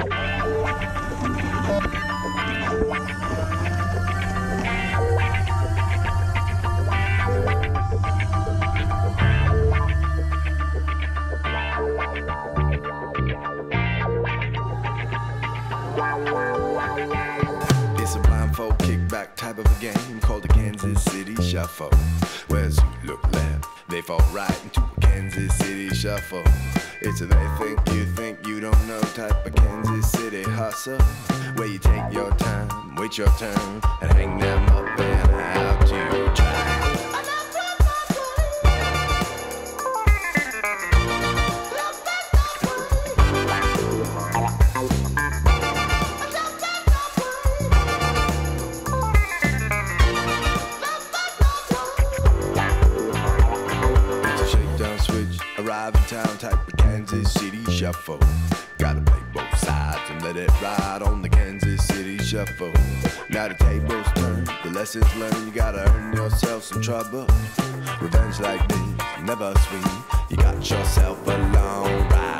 Wow, wow, wow, wow. It's a blindfold kickback type of a game called the Kansas City Shuffle. Whereas you look left, they fall right into a Kansas City Shuffle. It's a they think you think you don't know type of Kansas City hustle. Where you take your time, wait your turn, and hang them up and out to arrive in town type of Kansas City shuffle. Gotta play both sides and let it ride on the Kansas City shuffle. Now the tables turn, the lessons learned, you gotta earn yourself some trouble. Revenge like this, never sweet. You got yourself a long ride